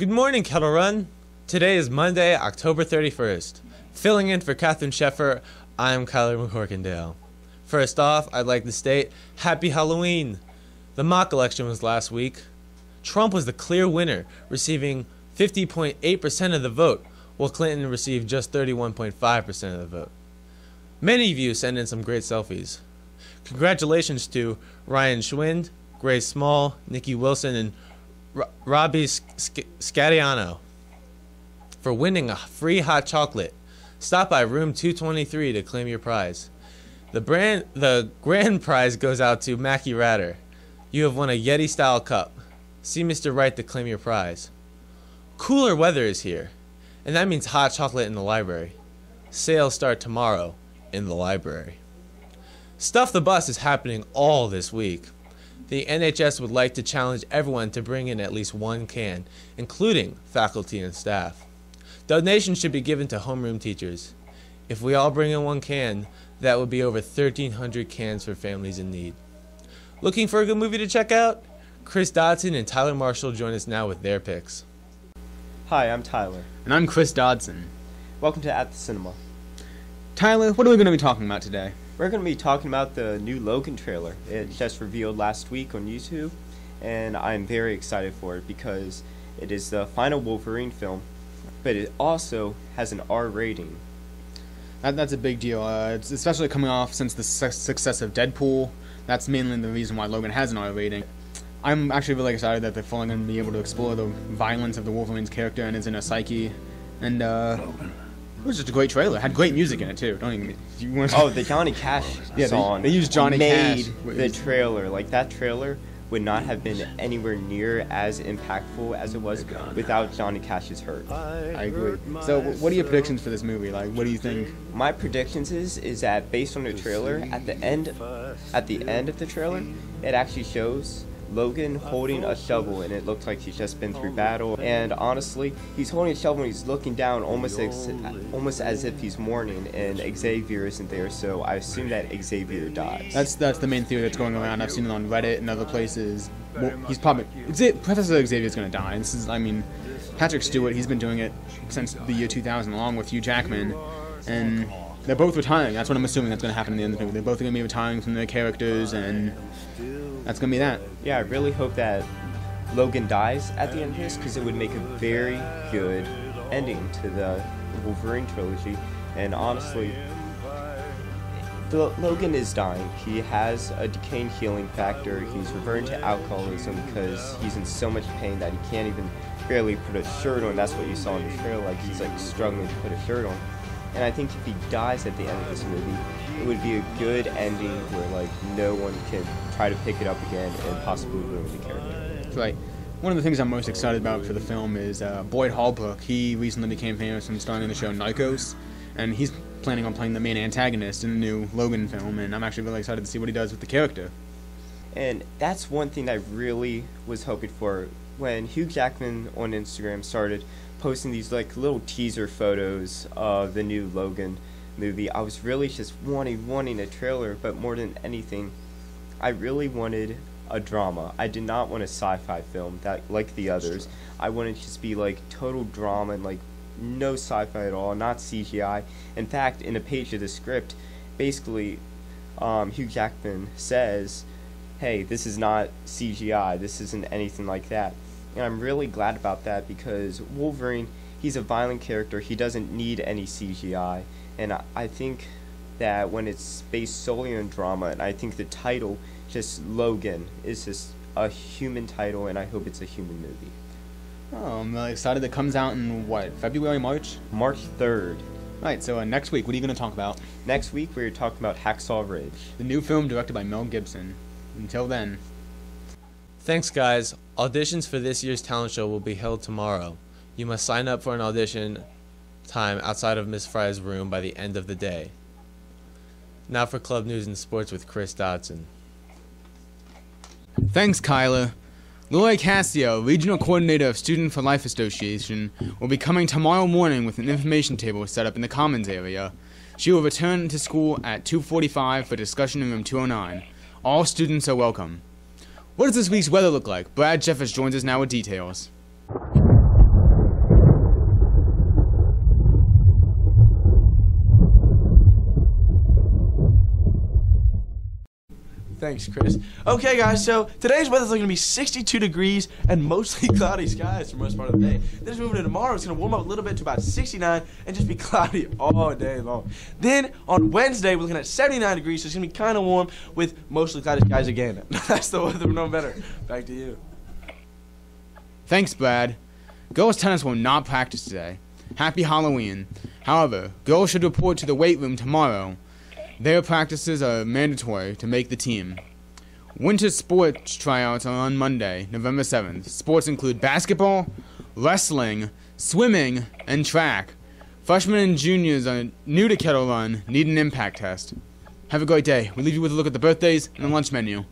Good morning, Kettle Run. Today is Monday, October 31st. Filling in for Catherine Sheffer, I'm Kyler McCorkindale. First off, I'd like to state Happy Halloween! The mock election was last week. Trump was the clear winner, receiving 50.8% of the vote, while Clinton received just 31.5% of the vote. Many of you sent in some great selfies. Congratulations to Ryan Schwind, Grace Small, Nikki Wilson, and R- Robbie Sc- Scadiano for winning a free hot chocolate. Stop by room 223 to claim your prize. The brand the grand prize goes out to Mackie Ratter. You have won a Yeti style cup. See Mr. Wright to claim your prize. Cooler weather is here, and that means hot chocolate in the library. Sales start tomorrow in the library. Stuff the Bus is happening all this week. The NHS would like to challenge everyone to bring in at least one can, including faculty and staff. Donations should be given to homeroom teachers. If we all bring in one can, that would be over 1,300 cans for families in need. Looking for a good movie to check out? Chris Dodson and Tyler Marshall join us now with their picks. Hi, I'm Tyler. And I'm Chris Dodson. Welcome to At the Cinema. Tyler, what are we going to be talking about today? We're going to be talking about the new Logan trailer. It just revealed last week on YouTube, and I'm very excited for it because it is the final Wolverine film, but it also has an R rating. That, that's a big deal. Uh, especially coming off since the su- success of Deadpool. That's mainly the reason why Logan has an R rating. I'm actually really excited that they're finally going to be able to explore the violence of the Wolverine's character and his inner psyche. And uh, it was just a great trailer. Had great music in it too. Don't even. You want Oh, the Johnny Cash Yeah, they- song. they used Johnny made Cash. the trailer. Like that trailer would not have been anywhere near as impactful as it was without Johnny Cash's hurt. I agree. So, wh- what are your predictions for this movie? Like, what do you think? My predictions is is that based on the trailer, at the end, at the end of the trailer, it actually shows Logan holding a shovel, and it looks like he's just been through battle. And honestly, he's holding a shovel, and he's looking down, almost as, almost as if he's mourning. And Xavier isn't there, so I assume that Xavier dies. That's that's the main theory that's going around. I've seen it on Reddit and other places. Well, he's probably Xa- Professor Xavier's going to die. This is, I mean, Patrick Stewart. He's been doing it since the year 2000, along with Hugh Jackman, and they're both retiring. That's what I'm assuming that's going to happen in the end of the movie. They're both going to be retiring from their characters, and that's to be that. yeah, I really hope that Logan dies at the end of this because it would make a very good ending to the Wolverine trilogy. And honestly, Logan is dying. He has a decaying healing factor. He's reverting to alcoholism because he's in so much pain that he can't even barely put a shirt on. That's what you saw in the trailer. Like he's like struggling to put a shirt on. And I think if he dies at the end of this movie, it would be a good ending where like no one can try to pick it up again and possibly ruin the character. So, like, one of the things I'm most excited about for the film is uh, Boyd Holbrook. He recently became famous from starring in the show Narcos, and he's planning on playing the main antagonist in the new Logan film. And I'm actually really excited to see what he does with the character. And that's one thing I really was hoping for when Hugh Jackman on Instagram started posting these like little teaser photos of the new Logan movie. I was really just wanting wanting a trailer, but more than anything, I really wanted a drama. I did not want a sci-fi film that like the others. I wanted to just be like total drama and like no sci-fi at all, not CGI. In fact, in a page of the script, basically, um, Hugh Jackman says, "Hey, this is not CGI. This isn't anything like that." And I'm really glad about that because Wolverine, he's a violent character. He doesn't need any CGI, and I, I think that when it's based solely on drama, and I think the title, just Logan, is just a human title, and I hope it's a human movie. Oh, I'm really excited. It comes out in what February, March. March 3rd. Right. So uh, next week, what are you going to talk about? Next week, we're talking about Hacksaw Ridge. The new film directed by Mel Gibson. Until then. Thanks, guys. Auditions for this year's talent show will be held tomorrow. You must sign up for an audition time outside of Miss Fry's room by the end of the day. Now for club news and sports with Chris Dodson. Thanks, Kyla. Lori Cassio, Regional Coordinator of Student for Life Association, will be coming tomorrow morning with an information table set up in the Commons area. She will return to school at 2.45 for discussion in room 209. All students are welcome. What does this week's weather look like? Brad Jeffers joins us now with details. Thanks, Chris. Okay, guys, so today's weather's going to be 62 degrees and mostly cloudy skies for most part of the day. Then moving to tomorrow, it's going to warm up a little bit to about 69 and just be cloudy all day long. Then on Wednesday, we're looking at 79 degrees, so it's going to be kind of warm with mostly cloudy skies again. That's the weather, no better. Back to you. Thanks, Brad. Girls tennis will not practice today. Happy Halloween. However, girls should report to the weight room tomorrow. Their practices are mandatory to make the team. Winter sports tryouts are on Monday, November 7th. Sports include basketball, wrestling, swimming, and track. Freshmen and juniors are new to Kettle Run need an impact test. Have a great day. We leave you with a look at the birthdays and the lunch menu.